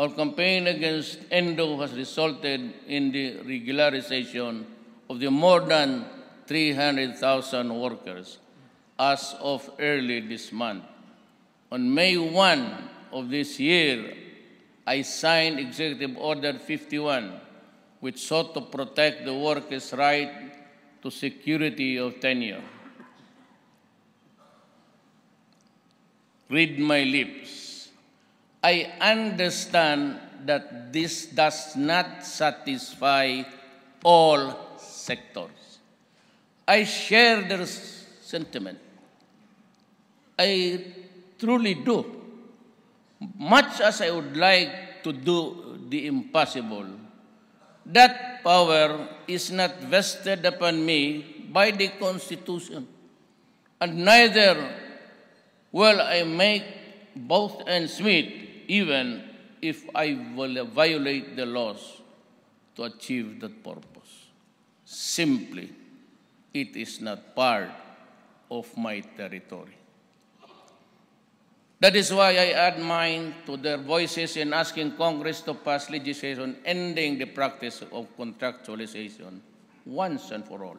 Our campaign against Endo has resulted in the regularization of the more than 300,000 workers as of early this month. On May 1 of this year, I signed Executive Order 51, which sought to protect the workers' right to security of tenure. Read my lips. I understand that this does not satisfy all sectors. I share their sentiment. I truly do. Much as I would like to do the impossible, that power is not vested upon me by the Constitution, and neither will I make both ends meet, even if I violate the laws to achieve that purpose. Simply, it is not part of my territory. That is why I add mine to their voices in asking Congress to pass legislation ending the practice of contractualization once and for all.